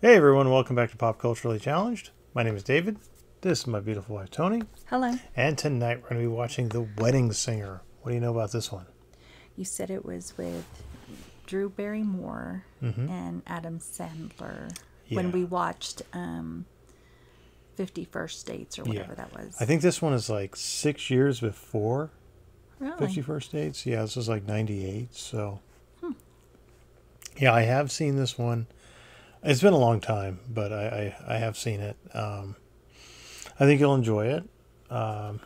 Hey everyone, welcome back to Pop Culturally Challenged. My name is David. This is my beautiful wife Toni. Hello. And tonight we're going to be watching The Wedding Singer. What do you know about this one? You said it was with Drew Barrymore Mhm. and Adam Sandler Yeah. when we watched um, 50 First Dates or whatever that was. I think this one is like six years before really? 50 First Dates. Yeah, this was like 98. So, Hmm. yeah, I have seen this one. It's been a long time, but I, I, I have seen it. Um, I think you'll enjoy it. Um,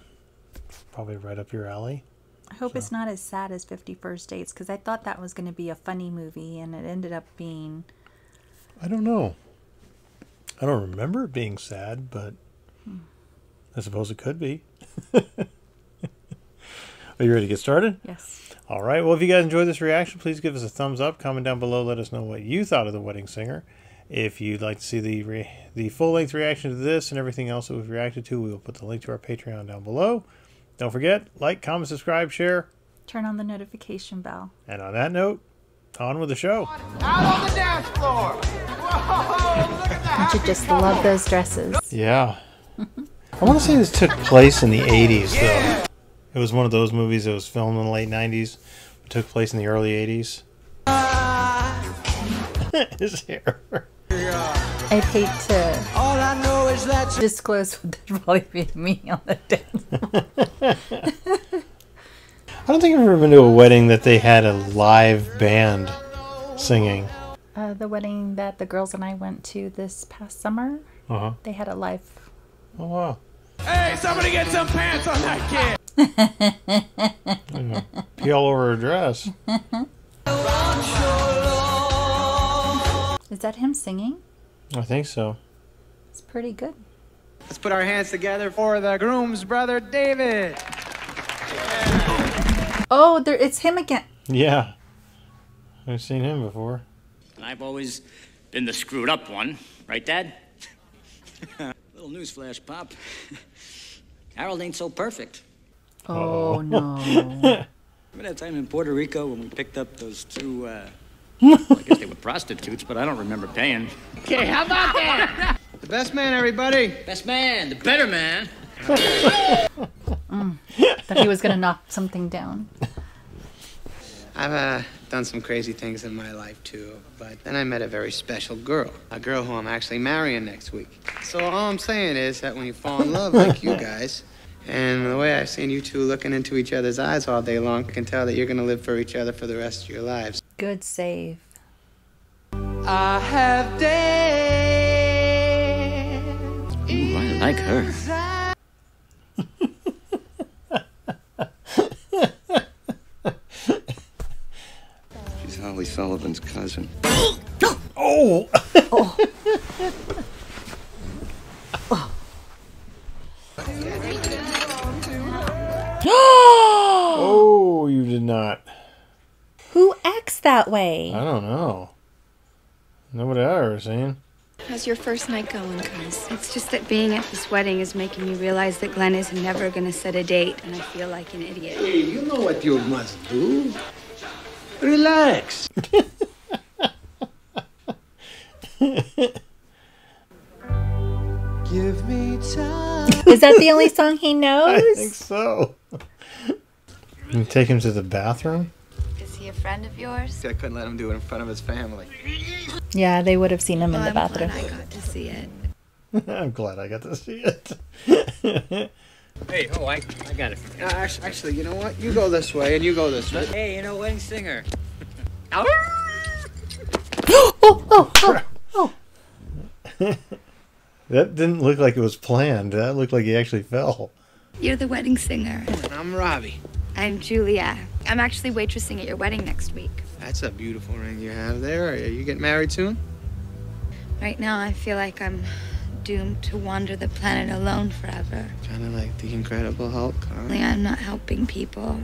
probably right up your alley. I hope it's not as sad as Fifty First Dates because I thought that was going to be a funny movie and it ended up being. I don't know. I don't remember it being sad, but I suppose it could be. Are you ready to get started? Yes. All right. Well, if you guys enjoyed this reaction, please give us a thumbs up. Comment down below. Let us know what you thought of The Wedding Singer. If you'd like to see the re- the full length reaction to this and everything else that we've reacted to, we will put the link to our Patreon down below. Don't forget, like, comment, subscribe, share. Turn on the notification bell. And on that note, on with the show. Out on the dance floor. Whoa, look at the Don't you just love those dresses? Yeah. I want to say this took place in the 80s, though. It was one of those movies that was filmed in the late 90s, but took place in the early 80s. His hair. I hate to All I know is that disclose what there's probably be me on the dance. I don't think I've ever been to a wedding that they had a live band singing. Uh, the wedding that the girls and I went to this past summer, Uh huh. they had a live. Oh, wow. Hey, somebody get some pants on that kid. Pee all over her dress. Is that him singing? I think so. It's pretty good. Let's put our hands together for the groom's brother, David. Oh, there! It's him again. Yeah. I've seen him before. And I've always been the screwed up one, right, Dad? Little newsflash, Pop. Harold ain't so perfect. Oh no! Remember that time in Puerto Rico when we picked up those two, uh, well, I guess they were prostitutes, but I don't remember paying. Okay, how about that? The best man, everybody. Best man, the better man. Thought he was gonna knock something down. I've uh, done some crazy things in my life too, but then I met a very special girl, a girl who I'm actually marrying next week. So all I'm saying is that when you fall in love like you guys, and the way I've seen you two looking into each other's eyes all day long, I can tell that you're gonna live for each other for the rest of your lives. Good save. I have days. Ooh, I like her. She's Holly Sullivan's cousin. oh. Oh! oh, you did not. Who acts that way? I don't know. Nobody I've ever seen. How's your first night going, cuz? It's just that being at this wedding is making me realize that Glenn is never gonna set a date, and I feel like an idiot. Hey, you know what you must do. Relax. Give me time. Is that the only song he knows? I think so. You take him to the bathroom? Is he a friend of yours? I couldn't let him do it in front of his family. Yeah, they would have seen him in the I'm bathroom. glad I got to see it. I'm glad I got to see it. Hey, oh, I, I got it. Uh, actually, actually, you know what? You go this way, and you go this way. Hey, you know, wedding singer. Oh, oh, oh! that didn't look like it was planned. That looked like he actually fell. You're the wedding singer. I'm Robbie. I'm Julia. I'm actually waitressing at your wedding next week. That's a beautiful ring you have there. Are you getting married soon? Right now, I feel like I'm doomed to wander the planet alone forever. Kind of like the Incredible Hulk, huh? Only I'm not helping people.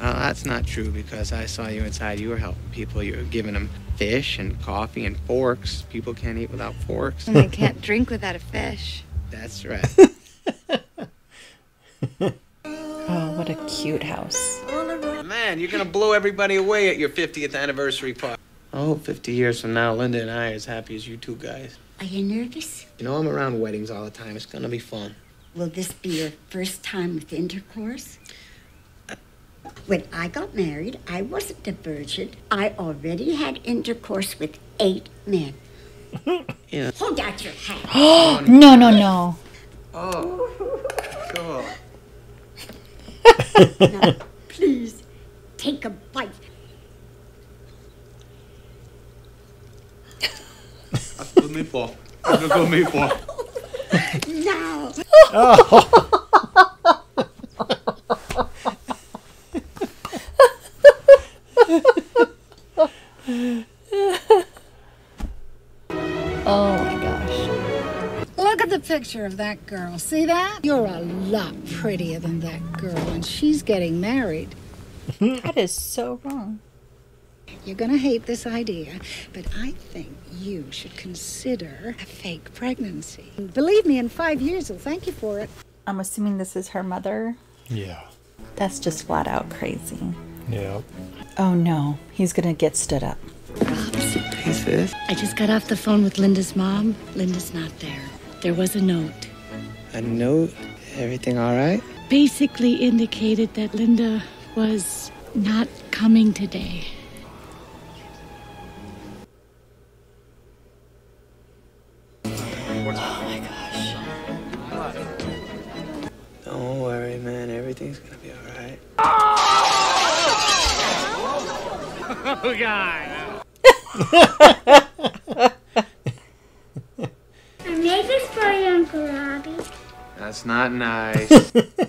Well, that's not true because I saw you inside. You were helping people. You were giving them fish and coffee and forks. People can't eat without forks. And they can't drink without a fish. That's right. Oh, what a cute house. Man, you're gonna blow everybody away at your 50th anniversary party. I hope 50 years from now, Linda and I are as happy as you two guys. Are you nervous? You know, I'm around weddings all the time. It's gonna be fun. Will this be your first time with intercourse? When I got married, I wasn't a virgin. I already had intercourse with eight men. Yeah. Hold out your hand. no, no, no. Oh, cool. now, please, take a bite. That's good meatball. That's a good meatball. Now. Oh my gosh. Look at the picture of that girl. See that? You're a lot prettier than that girl, and she's getting married. That is so wrong. You're gonna hate this idea, but I think you should consider a fake pregnancy. Believe me, in five years, they'll thank you for it. I'm assuming this is her mother. Yeah. That's just flat out crazy. Yeah. Oh no, he's gonna get stood up. Hey, sis. I just got off the phone with Linda's mom. Linda's not there. There was a note. A note? Everything all right? Basically indicated that Linda was not coming today. Oh Don't worry, man. Everything's gonna be all right. Oh, God. I made this for you, Uncle Robbie. That's not nice.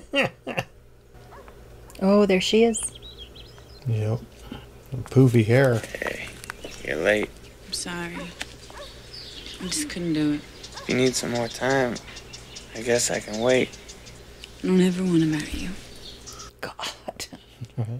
There she is. Yep. Poofy hair. hey, you're late. I'm sorry. I just couldn't do it. If you need some more time, I guess I can wait. I don't ever want to marry you. God. Uh-huh.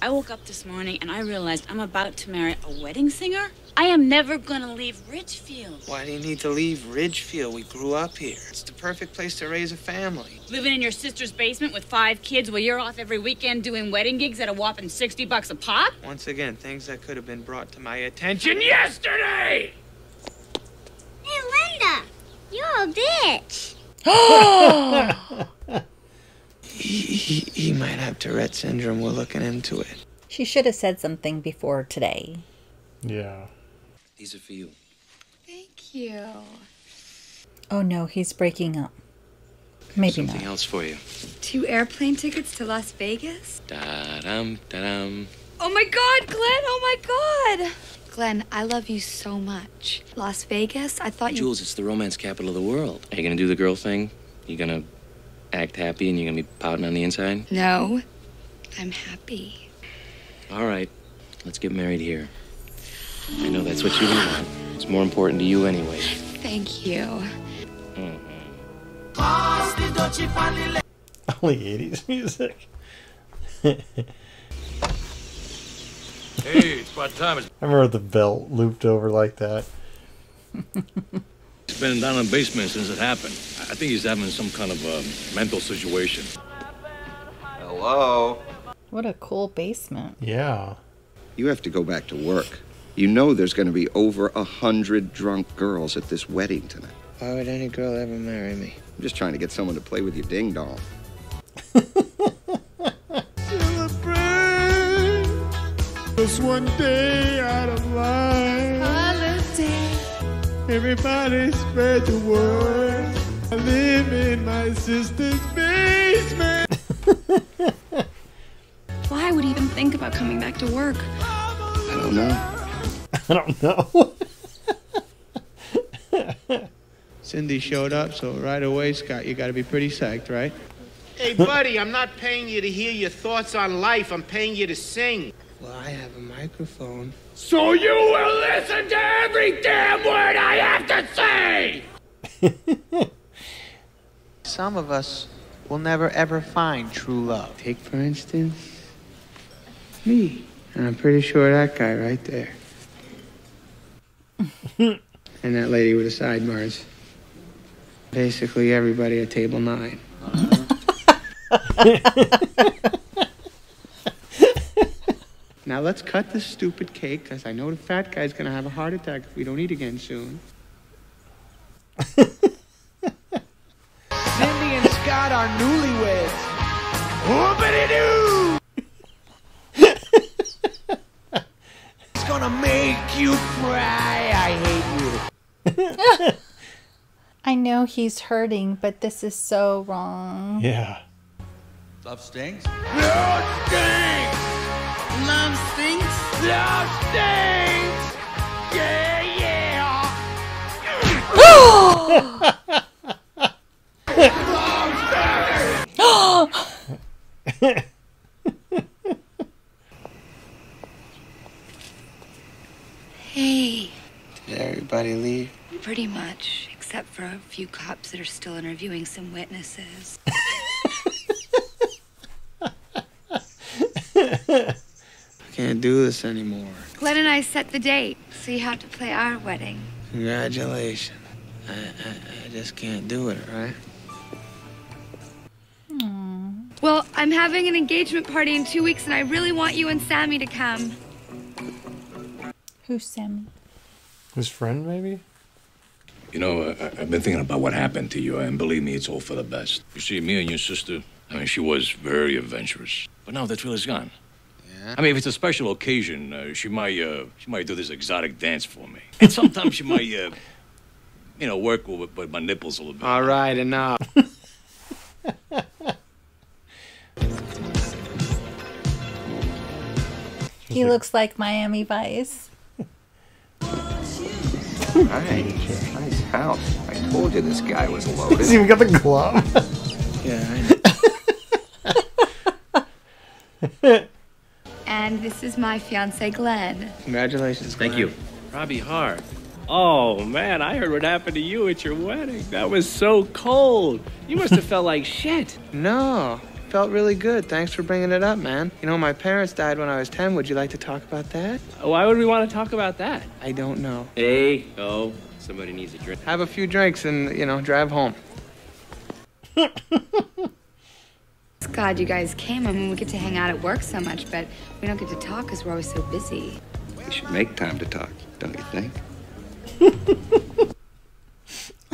I woke up this morning and I realized I'm about to marry a wedding singer. I am never gonna leave Ridgefield. Why do you need to leave Ridgefield? We grew up here. It's the perfect place to raise a family. Living in your sister's basement with five kids while you're off every weekend doing wedding gigs at a whopping 60 bucks a pop? Once again, things that could have been brought to my attention yesterday! Hey, Linda, you're a bitch. He, he, he might have Tourette syndrome. We're looking into it. She should have said something before today. Yeah. These are for you. Thank you. Oh no, he's breaking up. Maybe Something not. else for you. Two airplane tickets to Las Vegas? Da dum da dum. Oh my god, Glenn! Oh my god! Glenn, I love you so much. Las Vegas? I thought you. Jules, it's the romance capital of the world. Are you gonna do the girl thing? You gonna act happy and you're gonna be pouting on the inside? No, I'm happy. All right, let's get married here. I know that's what you want. It's more important to you anyway. Thank you. Mm-hmm. Only 80s music. Hey, it's about time. I remember the belt looped over like that. He's been down in the basement since it happened. I think he's having some kind of a mental situation. Hello? What a cool basement. Yeah. You have to go back to work. You know there's going to be over a hundred drunk girls at this wedding tonight. Why would any girl ever marry me? I'm just trying to get someone to play with your ding dong. Just one day out of line. Holiday. Everybody spread the word. I live in my sister's basement. Why would he even think about coming back to work? I don't know. I don't know. Cindy showed up, so right away, Scott, you gotta be pretty psyched, right? Hey, buddy, I'm not paying you to hear your thoughts on life. I'm paying you to sing. Well, I have a microphone. So you will listen to every damn word I have to say! Some of us will never ever find true love. Take, for instance, me. And I'm pretty sure that guy right there. and that lady with the sideburns. Basically, everybody at table nine. Now let's cut this stupid cake, because I know the fat guy's gonna have a heart attack if we don't eat again soon. Cindy and Scott are newlyweds. Whoopity-doo! it's gonna make you cry. I hate you. I know he's hurting, but this is so wrong. Yeah. Love stinks. Love stinks! Love stinks. Love stinks! Few cops that are still interviewing some witnesses. I can't do this anymore. Glenn and I set the date, so you have to play our wedding. Congratulations. I, I, I just can't do it, right? Well, I'm having an engagement party in two weeks, and I really want you and Sammy to come. Who's Sammy? His friend, maybe? You know, uh, I- I've been thinking about what happened to you, and believe me, it's all for the best. You see, me and your sister, I mean, she was very adventurous. But now that thrill is gone. Yeah? I mean, if it's a special occasion, uh, she might uh, she might do this exotic dance for me. And sometimes she might, uh, you know, work with, with my nipples a little bit. All right, enough. He looks like Miami Vice. Nice. Nice house. I told you this guy was loaded. He's even got the glove. yeah, And this is my fiance, Glenn. Congratulations. Thank you. Robbie Hart. Oh man, I heard what happened to you at your wedding. That was so cold. You must have felt like shit. No, felt really good. Thanks for bringing it up, man. You know, my parents died when I was 10. Would you like to talk about that? Why would we want to talk about that? I don't know. Hey, oh, somebody needs a drink. Have a few drinks and, you know, drive home. Glad you guys came. I mean, we get to hang out at work so much, but we don't get to talk because we're always so busy. We should make time to talk, don't you think?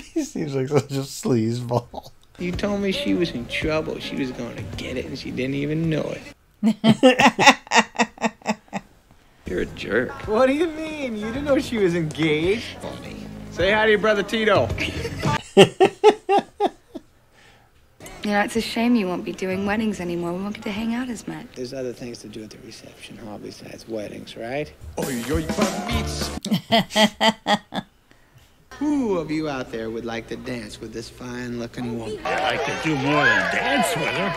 he seems like such a sleazeball. You told me she was in trouble. She was going to get it, and she didn't even know it. You're a jerk. What do you mean? You didn't know she was engaged? Say hi to your brother Tito. You know, it's a shame you won't be doing weddings anymore. We won't get to hang out as much. There's other things to do at the reception hall besides weddings, right? Oy, oy, meats. Who of you out there would like to dance with this fine-looking woman? I'd like to do more than dance with her.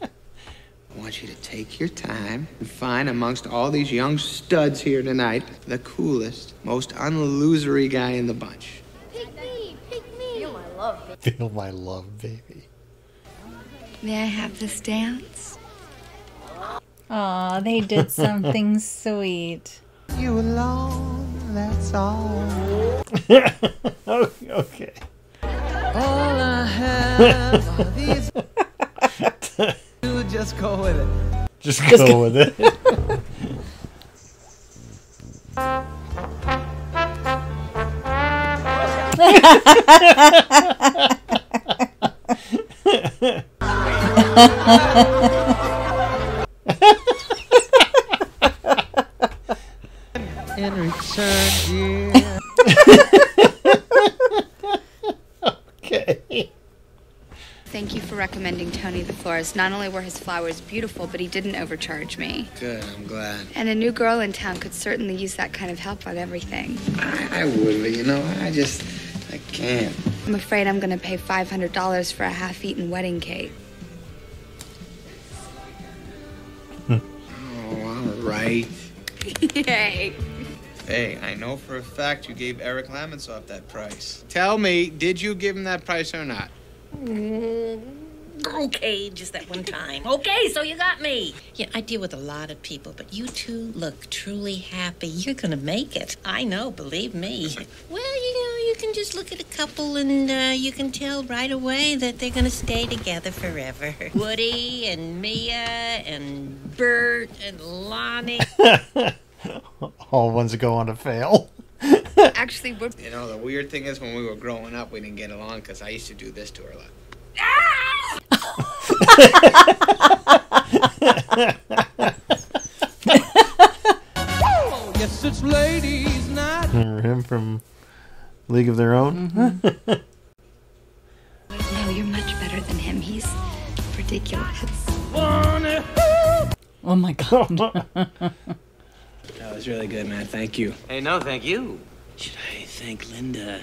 I want you to take your time and find amongst all these young studs here tonight the coolest, most unlosery guy in the bunch. Pick me, pick me. Feel my love. Feel my love, baby. May I have this dance? Aw, they did something sweet. You alone, that's all. okay. All I have are these. you just go with it. Just go with it. In Tony florist. Not only were his flowers beautiful, but he didn't overcharge me. Good, I'm glad. And a new girl in town could certainly use that kind of help on everything. I, I would, but you know, I just, I can't. I'm afraid I'm going to pay $500 for a half-eaten wedding cake. Hmm. Oh, all right. Yay. Hey, I know for a fact you gave Eric Lamonsoff that price. Tell me, did you give him that price or not? Mm-hmm. Okay, just that one time. Okay, so you got me. Yeah, I deal with a lot of people, but you two look truly happy. You're gonna make it. I know, believe me. Well, you know, you can just look at a couple and uh, you can tell right away that they're going to stay together forever. Woody and Mia and Bert and Lonnie. All ones that go on to fail. Actually, we're. You know, the weird thing is when we were growing up, we didn't get along because I used to do this to her a lot. Oh, yes, it's ladies' night. Remember him from League of Their Own? Mm-hmm. No, you're much better than him. He's ridiculous. Oh my god. That was really good, man. Thank you. Hey, no, thank you. Should I thank Linda?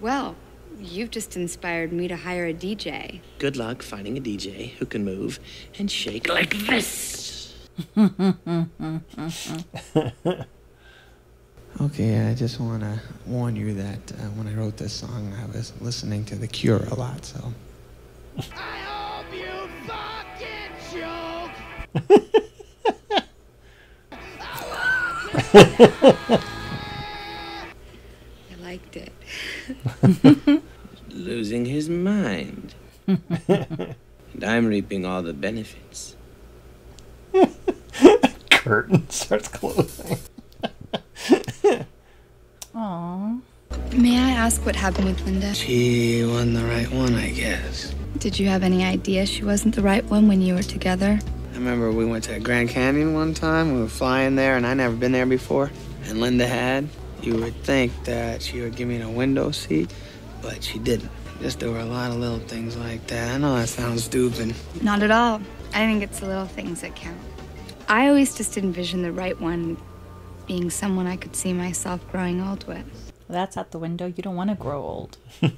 Well, you've just inspired me to hire a DJ. Good luck finding a DJ who can move and shake like this. Okay, I just want to warn you that uh, when I wrote this song, I was listening to The Cure a lot, so. I hope you fucking choke! I liked it. Losing his mind. and I'm reaping all the benefits. Curtain starts closing. Aww. May I ask what happened with Linda? She wasn't the right one, I guess. Did you have any idea she wasn't the right one when you were together? I remember we went to Grand Canyon one time. We were flying there, and I'd never been there before. And Linda had. You would think that she would give me a window seat, but she didn't. Just there were a lot of little things like that. I know that sounds stupid. Not at all. I think it's the little things that count. I always just envisioned the right one being someone I could see myself growing old with. That's out the window. You don't want to grow old.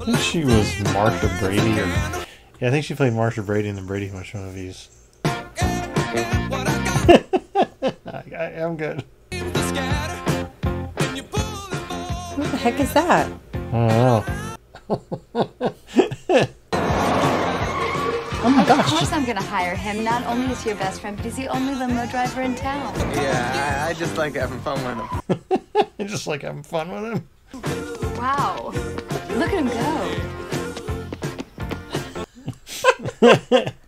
I think she was Marcia Brady, or yeah, I think she played Marcia Brady in the Brady Bunch movies. I, I am good. What the heck is that? I don't know. Oh my gosh. Of course I'm gonna hire him. Not only is he your best friend, but he's the only limo driver in town. Yeah, I, I just like having fun with him. I just like having fun with him. Wow. Look at him go.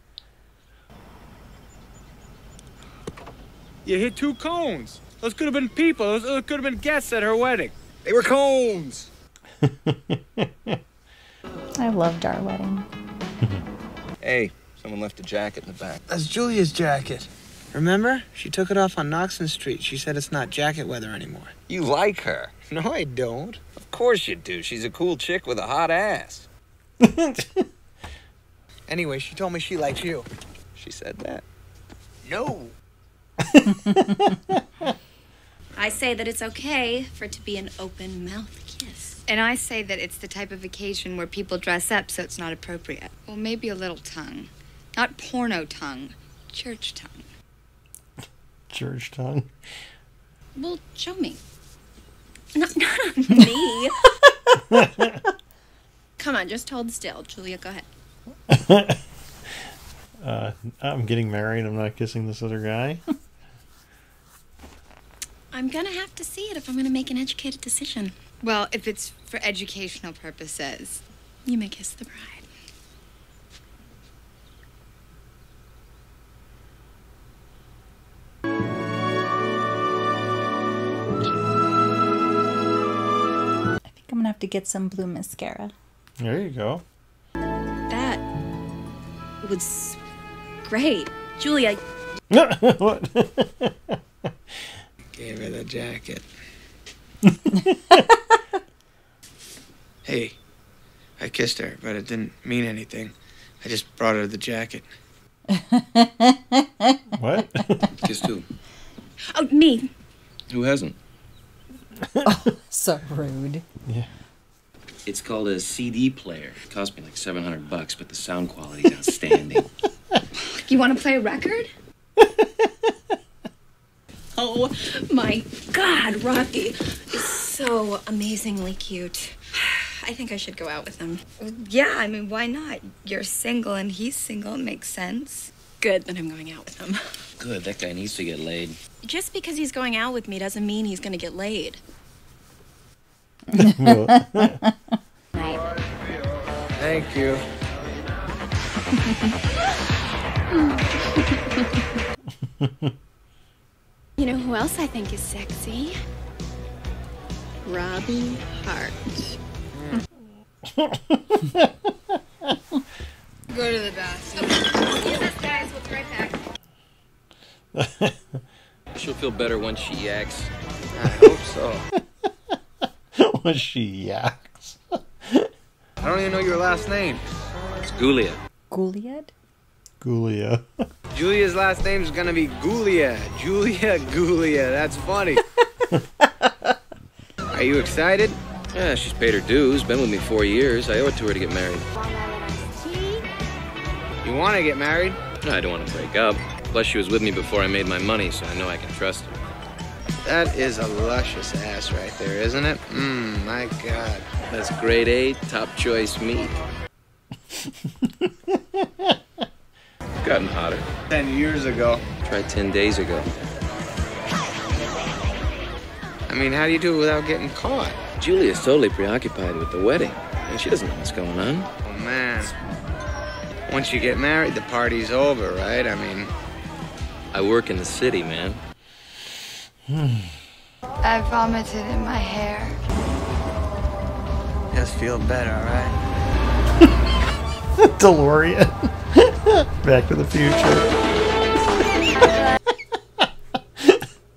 You hit two cones. Those could have been people. Those, those could have been guests at her wedding. They were cones. I loved our wedding. Hey, someone left a jacket in the back. That's Julia's jacket. Remember? She took it off on Knoxon Street. She said it's not jacket weather anymore. You like her. No, I don't. Of course you do. She's a cool chick with a hot ass. Anyway, she told me she likes you. She said that. No. I say that it's okay for it to be an open mouth kiss. And I say that it's the type of occasion where people dress up so it's not appropriate. Well, maybe a little tongue. Not porno tongue, church tongue. Church tongue. Well, show me. Not, not on me. Come on, just hold still. Julia, go ahead. Uh, I'm getting married. I'm not kissing this other guy. I'm gonna have to see it if I'm gonna make an educated decision. Well, if it's for educational purposes. You may kiss the bride. I think I'm gonna have to get some blue mascara. There you go. That was great. Julia, what? Gave her the jacket. hey, I kissed her, but it didn't mean anything. I just brought her the jacket. What? Kissed who? oh, me. Who hasn't? oh, So rude. Yeah. It's called a CD player. It cost me like 700 bucks, but the sound quality's outstanding. You want to play a record? Oh my God, Rocky is so amazingly cute. I think I should go out with him. Yeah, I mean, why not? You're single and he's single. It makes sense. Good that I'm going out with him. Good, that guy needs to get laid. Just because he's going out with me doesn't mean he's gonna get laid. Thank you. You know who else I think is sexy? Robbie Hart. Go to the bathroom. Excuse us, guys. We'll be right back. She'll feel better once she yaks. I hope so. when she yaks. I don't even know your last name. It's Guglia. Gouliad? Guglia. Julia's last name's gonna be Guglia. Julia Guglia. That's funny. Are you excited? Yeah, she's paid her dues. Been with me four years. I owe it to her to get married. You want to get married? No, I don't want to break up. Plus, she was with me before I made my money, so I know I can trust her. That is a luscious ass right there, isn't it? Mmm, my God. That's grade A, top choice meat. Gotten hotter. Ten years ago. Tried ten days ago. I mean, how do you do it without getting caught? Julia's totally preoccupied with the wedding, and she doesn't know what's going on. Oh, man. Once you get married, the party's over, right? I mean, I work in the city, man. I vomited in my hair. just feel better, right? DeLorean. Back to the future.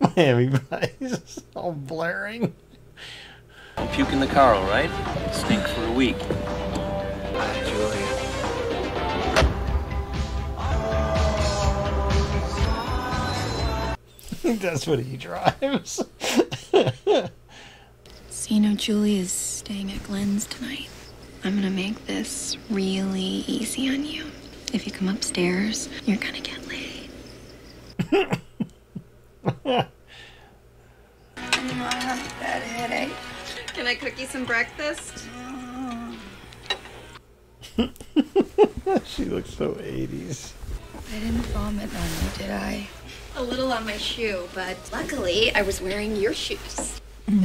Miami Vice. All blaring. Don't puke in the car, all right? Stink for a week. Julia. That's what he drives. So you know Julie is staying at Glenn's tonight. I'm gonna make this really easy on you. If you come upstairs, you're gonna get laid. I have a bad headache. Can I cook you some breakfast? she looks so 80s. I didn't vomit on you, did I? A little on my shoe, but luckily I was wearing your shoes.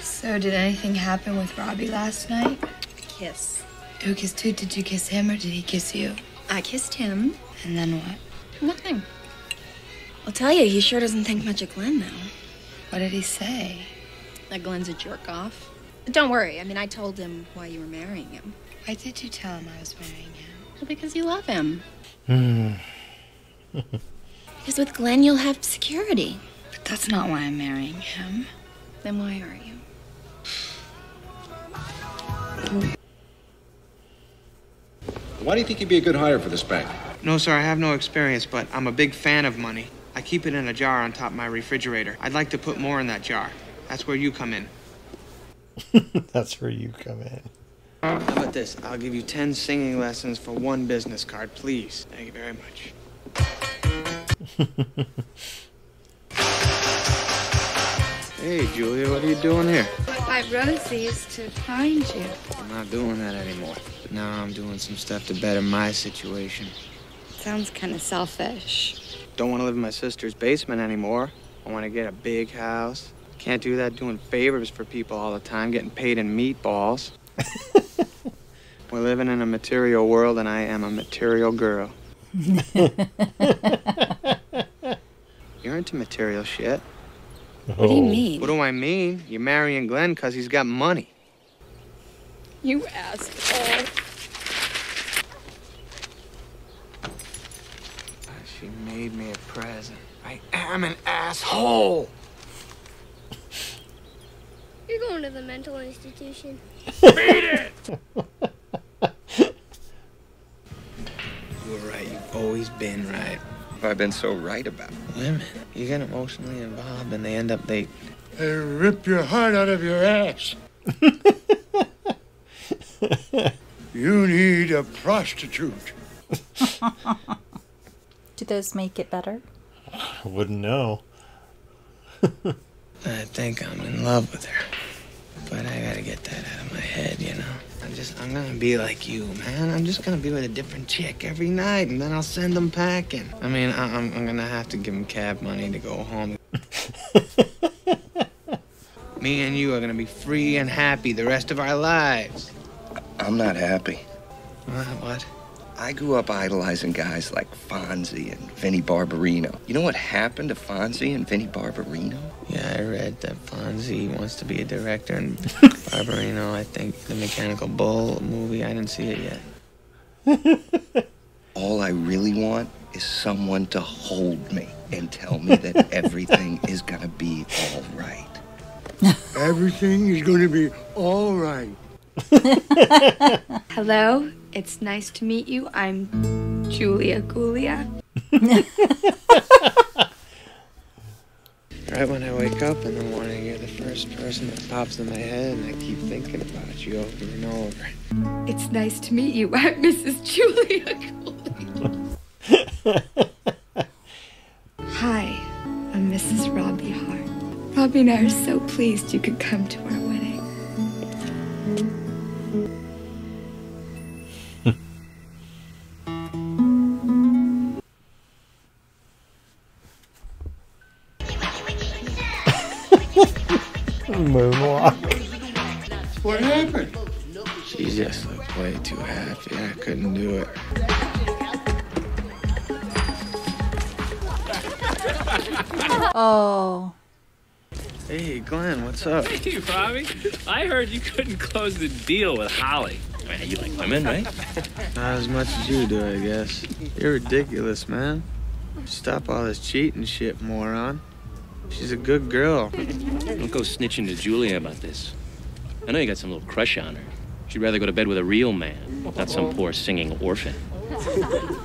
So, did anything happen with Robbie last night? Kiss. Who kissed who? Did you kiss him or did he kiss you? I kissed him. And then what? Nothing. I'll tell you, he sure doesn't think much of Glenn now. What did he say? That Glenn's a jerk off. Don't worry. I mean, I told him why you were marrying him. Why did you tell him I was marrying him? Well, because you love him. Hmm. Because with Glenn, you'll have security. But that's not why I'm marrying him. Then why are you? Why do you think you'd be a good hire for this bank? No, sir, I have no experience, but I'm a big fan of money. I keep it in a jar on top of my refrigerator. I'd like to put more in that jar. That's where you come in. That's where you come in. How about this? I'll give you 10 singing lessons for one business card, please. Thank you very much. Hey, Julia, what are you doing here? I wrote these to find you. I'm not doing that anymore. Now I'm doing some stuff to better my situation. Sounds kind of selfish. Don't want to live in my sister's basement anymore. I want to get a big house. Can't do that doing favors for people all the time, getting paid in meatballs. We're living in a material world, and I am a material girl. You're into material shit. What do you mean? What do I mean? You're marrying Glenn because he's got money. You asshole. Uh, she made me a present. I am an asshole. You're going to the mental institution. Beat it! You were right. You've always been right. Have I been so right about Women, you get emotionally involved, and they end up they. They rip your heart out of your ass. you need a prostitute. Do those make it better? I wouldn't know. I think I'm in love with her, but I gotta get that out of my head, you know. Just, I'm gonna be like you, man. I'm just gonna be with a different chick every night, and then I'll send them packing. I mean, I, I'm, I'm gonna have to give them cab money to go home. Me and you are gonna be free and happy the rest of our lives. I'm not happy. What? What? I grew up idolizing guys like Fonzie and Vinnie Barbarino. You know what happened to Fonzie and Vinnie Barbarino? Yeah, I read that Fonzie wants to be a director, and Barbarino, I think, the Mechanical Bull movie. I didn't see it yet. All I really want is someone to hold me and tell me that everything is gonna be all right. Everything is going to be all right. Hello, it's nice to meet you. I'm Julia Guglia. Right when I wake up in the morning, you're the first person that pops in my head, and I keep thinking about you over and over. It's nice to meet you. I'm Mrs. Julia Guglia. Hi, I'm Mrs. Robbie Hart. Robbie and I are so pleased you could come to our what's up? Hey, Robbie. I heard you couldn't close the deal with Holly. Man, you like women, right? Not as much as you do, I guess. You're ridiculous, man. Stop all this cheating shit, moron. She's a good girl. Don't go snitching to Julia about this. I know you got some little crush on her. She'd rather go to bed with a real man, not some poor singing orphan.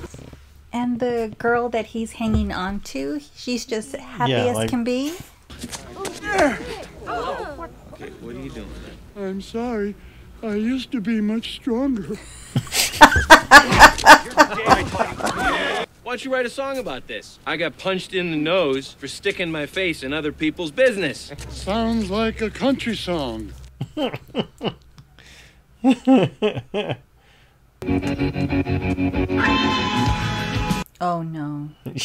And the girl that he's hanging on to, she's just happy Yeah, as like- can be. Oh, Okay, what are you doing? I'm sorry. I used to be much stronger. Why don't you write a song about this? I got punched in the nose for sticking my face in other people's business. Sounds like a country song. Oh no.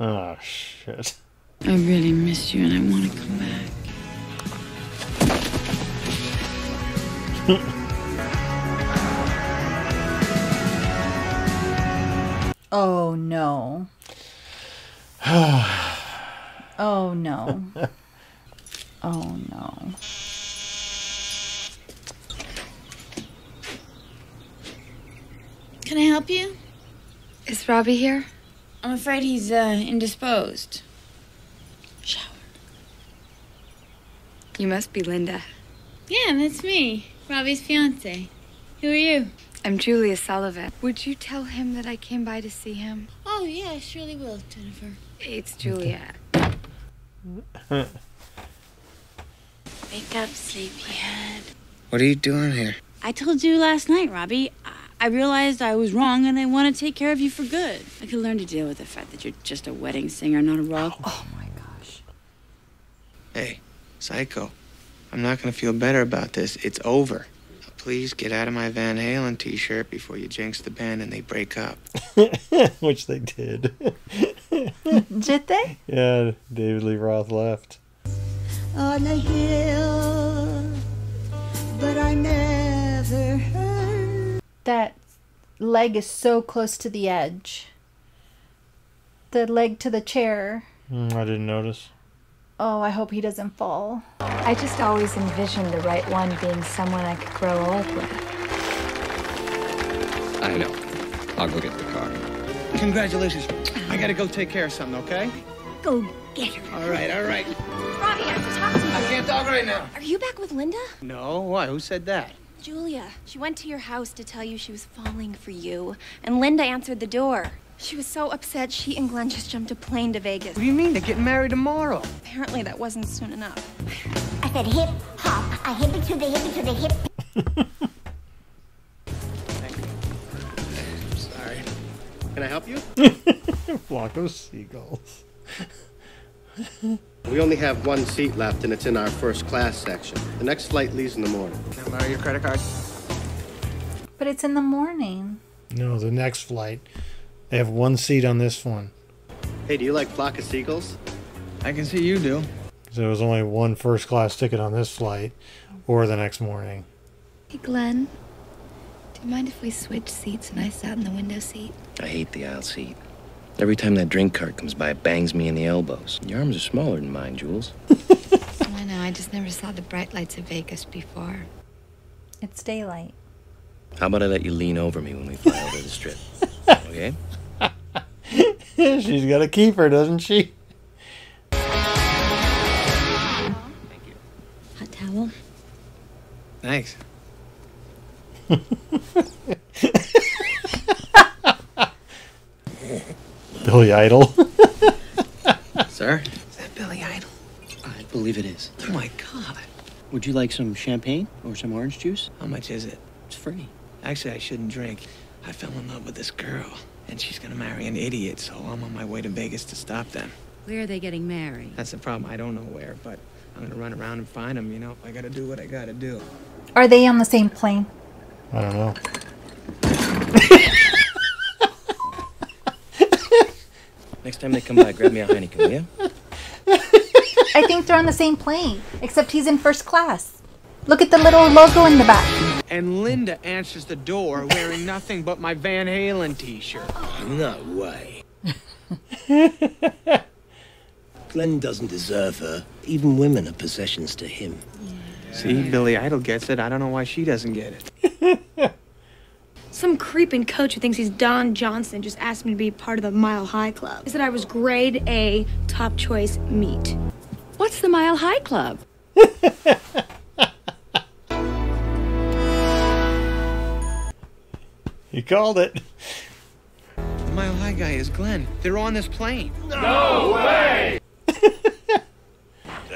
oh shit. I really miss you and I want to come back. Oh no. oh no. Oh no. Can I help you? Is Robbie here? I'm afraid he's uh, indisposed. Shower. You must be Linda. Yeah, that's me, Robbie's fiance. Who are you? I'm Julia Sullivan. Would you tell him that I came by to see him? Oh, yeah, I surely will, Jennifer. It's Julia. Wake up, sleepyhead. What are you doing here? I told you last night, Robbie. I- I realized I was wrong and I want to take care of you for good. I could learn to deal with the fact that you're just a wedding singer, not a rock. Oh my gosh. Hey, Psycho. I'm not gonna feel better about this. It's over. Now, please get out of my Van Halen t-shirt before you jinx the band and they break up. Which they did. Did they? yeah, David Lee Roth left. on a hill, but I never heard. That leg is so close to the edge. The leg to the chair. Mm, I didn't notice. Oh, I hope he doesn't fall. I just always envisioned the right one being someone I could grow old with. I know. I'll go get the car. Congratulations. I gotta go take care of something, okay? Go get her. All right, all right. Robbie, I have to talk to you. I can't talk right now. Are you back with Linda? No, why? Who said that? Julia. She went to your house to tell you she was falling for you, and Linda answered the door. She was so upset she and Glenn just jumped a plane to Vegas. What do you mean? They're getting married tomorrow. Apparently that wasn't soon enough. I said hip hop. I hip it to the hip it to the hip. Thank you. Sorry. Can I help you? Flock of seagulls. We only have one seat left, and it's in our first class section. The next flight leaves in the morning. Can I borrow your credit card? But it's in the morning. No, the next flight. They have one seat on this one. Hey, do you like flock of seagulls? I can see you do. So there was only one first class ticket on this flight or the next morning. Hey, Glenn. Do you mind if we switch seats and I sat in the window seat? I hate the aisle seat. Every time that drink cart comes by, it bangs me in the elbows. Your arms are smaller than mine, Jules. I know, I just never saw the bright lights of Vegas before. It's daylight. How about I let you lean over me when we fly over the strip? Okay? She's got a keeper, doesn't she? Hot towel? Thanks. Billy Idol. Sir? Is that Billy Idol? I believe it is. Oh my god. Would you like some champagne or some orange juice? How much is it? It's free. Actually, I shouldn't drink. I fell in love with this girl, and she's gonna marry an idiot, so I'm on my way to Vegas to stop them. Where are they getting married? That's the problem. I don't know where, but I'm gonna run around and find them, you know? I gotta do what I gotta do. Are they on the same plane? I don't know. Next time they come by, grab me a Heineken, will you? I think they're on the same plane, except he's in first class. Look at the little logo in the back. And Linda answers the door wearing nothing but my Van Halen t-shirt. No way. Glenn doesn't deserve her. Even women are possessions to him. See, Billy Idol gets it. I don't know why she doesn't get it. Some creeping coach who thinks he's Don Johnson just asked me to be part of the Mile High Club. He said I was grade A, top choice meat. What's the Mile High Club? You called it. The Mile High guy is Glenn. They're on this plane. No way! Good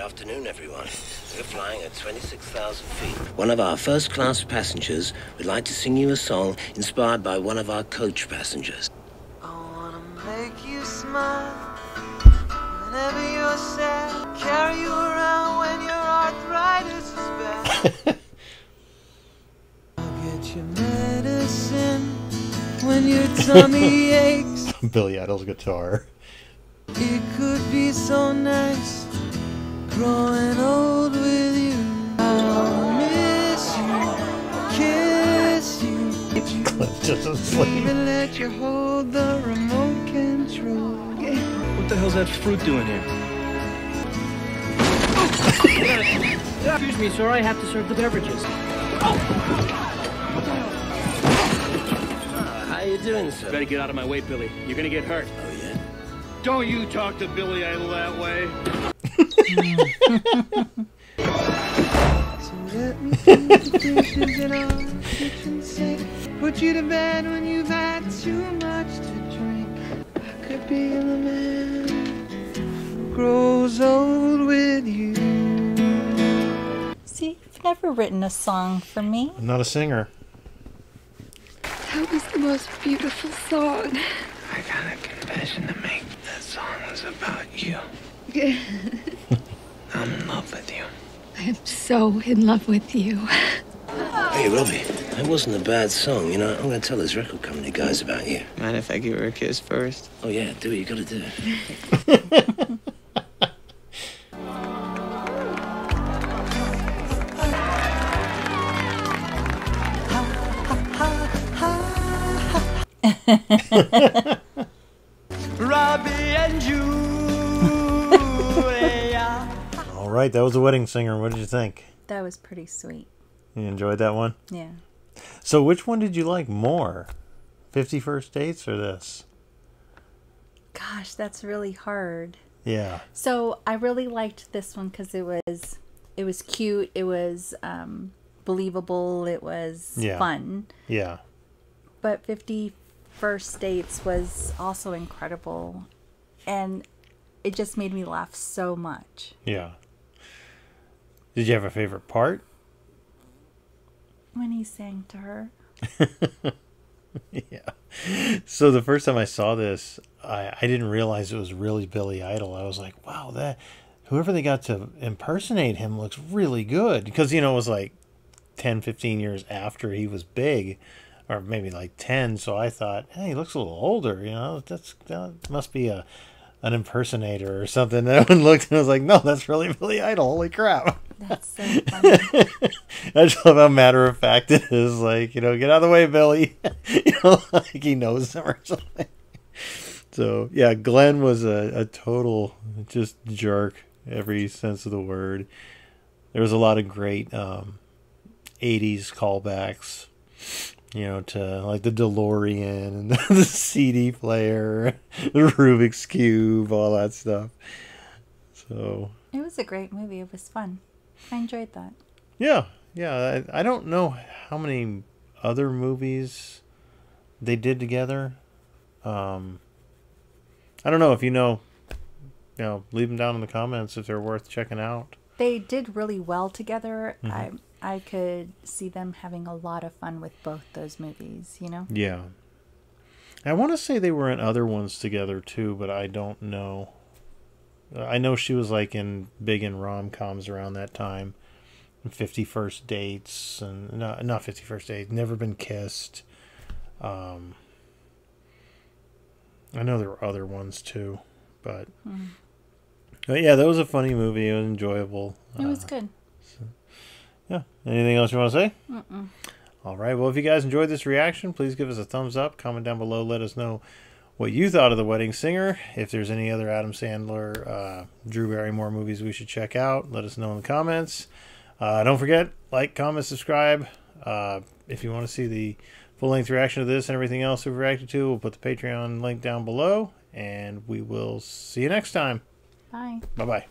afternoon, everyone. We're flying at 26,000 feet. One of our first class passengers would like to sing you a song inspired by one of our coach passengers. I wanna make you smile whenever you're sad. Carry you around when your arthritis is bad. I'll get you medicine when your tummy aches. Billy Idol's guitar. It could be so nice growing old with you. I'll miss you, kiss you. Glenn's just asleep. Even let you hold the remote control. What the hell's that fruit doing here? Excuse me, sir. I have to serve the beverages. Oh, How you doing, sir? Better get out of my way, Billy. You're gonna get hurt. Oh, yeah? Don't you talk to Billy Idol that way. Let me keep the dishes in our kitchen sink. Put you to bed when you've had too much to drink. I could be the man who grows old with you. See, you've never written a song for me. I'm not a singer. That was the most beautiful song. I got a confession to make. That song was about you. I'm in love with you. I am so in love with you. Hey, Robbie, that wasn't a bad song. You know, I'm going to tell those record company guys about you. Mind if I give her a kiss first? Oh, yeah, do what You got to do Robbie and Julia. All right, that was the wedding singer. What did you think? That was pretty sweet. You enjoyed that one? Yeah. So, which one did you like more? Fifty First Dates or this? Gosh, that's really hard. Yeah. So I really liked this one because it was it was cute. It was um, believable. It was Yeah. fun. Yeah. But Fifty First Dates was also incredible, and it just made me laugh so much. Yeah. Did you have a favorite part? When he sang to her. yeah. So the first time I saw this, I, I didn't realize it was really Billy Idol. I was like, wow, that whoever they got to impersonate him looks really good. Because, you know, it was like 10, 15 years after he was big. Or maybe like ten. So I thought, hey, he looks a little older. You know, that's that must be a an impersonator or something. And I looked and I was like, no, that's really Billy Idol. Holy crap! That's so funny. I just love how matter of fact it is. Like, you know, get out of the way, Billy. you know, like he knows him or something. So yeah, Glenn was a, a total just jerk every sense of the word. There was a lot of great um, '80s callbacks, you know, to like the DeLorean and the CD player, the Rubik's cube, all that stuff. So It was a great movie. It was fun. I enjoyed that. yeah, yeah. I, I don't know how many other movies they did together. Um, I don't know if you know. You know, leave them down in the comments if they're worth checking out. They did really well together. Mhm. I I could see them having a lot of fun with both those movies. You know. Yeah. I want to say they were in other ones together too, but I don't know. I know she was like in big in rom coms around that time. Fifty First Dates and no, not Fifty First Dates. Never Been Kissed. Um, I know there were other ones too, but Mhm. but yeah, that was a funny movie. It was enjoyable. It was Uh, good. Yeah. Anything else you want to say? Mm-mm. All right. Well, if you guys enjoyed this reaction, please give us a thumbs up. Comment down below. Let us know what you thought of The Wedding Singer. If there's any other Adam Sandler, uh, Drew Barrymore movies we should check out, let us know in the comments. Uh, don't forget, like, comment, subscribe. Uh, if you want to see the full length reaction to this and everything else we've reacted to, we'll put the Patreon link down below. And we will see you next time. Bye. Bye bye.